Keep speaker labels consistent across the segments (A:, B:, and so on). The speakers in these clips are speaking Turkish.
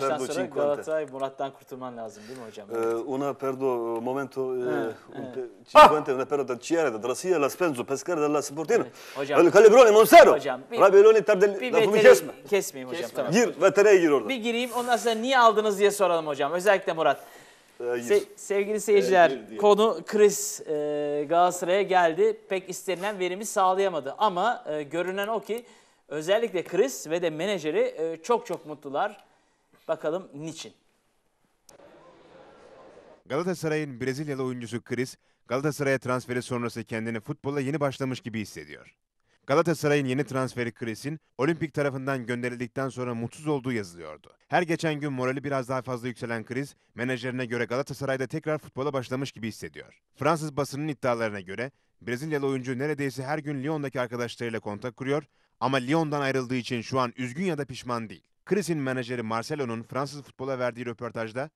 A: maçtan
B: perdo
A: sonra. Galatasaray Murat'tan kurtulman lazım değil mi hocam?
B: Eh, una perdo momento eh,
A: Eh,
B: un
A: eh.
B: pe- cinquante una perdo da Ciara da Drasia la Spenzo Pescara della Sportina
A: Evet, hocam.
B: El Calibrone Monsero
A: Hocam, bir-
B: Tardelli
A: Bir
B: lafımı
A: veteri
B: kesme
A: kesmeyeyim hocam. Tamam.
B: Gir vetereye gir orada
A: Bir gireyim ondan sonra niye aldınız diye soralım hocam. Özellikle Murat.
B: Eh, gir.
A: Se- sevgili seyirciler
C: diye.
A: konu Chris e, Galatasaray'a geldi. Pek istenilen verimi sağlayamadı ama e, görünen o ki özellikle Chris ve de menajeri e, çok çok mutlular. Bakalım niçin?
D: Galatasaray'ın Brezilyalı oyuncusu Chris, Galatasaray'a transferi sonrası kendini futbola yeni başlamış gibi hissediyor. Galatasaray'ın yeni transferi Chris'in Olimpik tarafından gönderildikten sonra mutsuz olduğu yazılıyordu. Her geçen gün morali biraz daha fazla yükselen Chris, menajerine göre Galatasaray'da tekrar futbola başlamış gibi hissediyor. Fransız basının iddialarına göre Brezilyalı oyuncu neredeyse her gün Lyon'daki arkadaşlarıyla kontak kuruyor ama Lyon'dan ayrıldığı için şu an üzgün ya da pişman değil. Chris'in menajeri Marcelo'nun Fransız futbola verdiği röportajda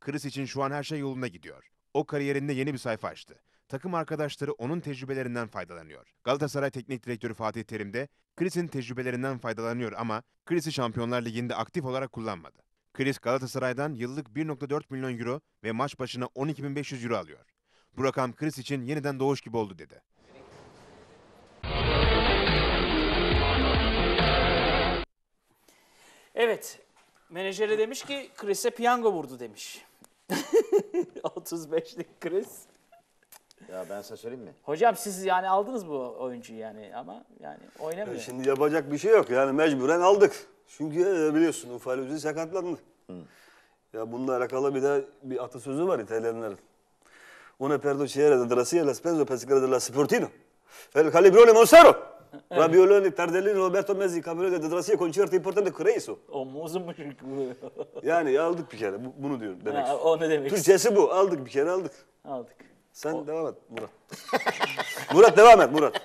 D: Chris için şu an her şey yolunda gidiyor. O kariyerinde yeni bir sayfa açtı. Takım arkadaşları onun tecrübelerinden faydalanıyor. Galatasaray Teknik Direktörü Fatih Terim de Chris'in tecrübelerinden faydalanıyor ama Chris'i Şampiyonlar Ligi'nde aktif olarak kullanmadı. Chris Galatasaray'dan yıllık 1.4 milyon euro ve maç başına 12.500 euro alıyor. Bu rakam Chris için yeniden doğuş gibi oldu dedi.
A: Evet menajeri demiş ki Chris'e piyango vurdu demiş. 35'lik Chris.
C: Ya ben size söyleyeyim mi?
A: Hocam siz yani aldınız bu oyuncuyu yani ama yani oynamıyor.
B: E, Şimdi yapacak bir şey yok yani mecburen aldık. Çünkü e, biliyorsun Ufali Üzü sakatlandı. Ya bununla alakalı bir de bir atasözü var İtalyanların. Una perdo Ciara da Drasia la Spenzo Pescara della Sportino. El Calibrone Monsero. Rabioloni, Tardelli, Roberto Mezzi, Camerone de Drasia concerto importante Creiso.
A: O muzun mu?
B: Yani aldık bir kere. Bu- Bunu diyorum demek.
A: Ha, o ne demek?
B: Türkçesi bu. Aldık bir kere aldık.
A: Aldık.
B: Sen devam et Murat. Murat devam et Murat.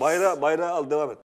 B: Bayrağı, bayrağı al devam et.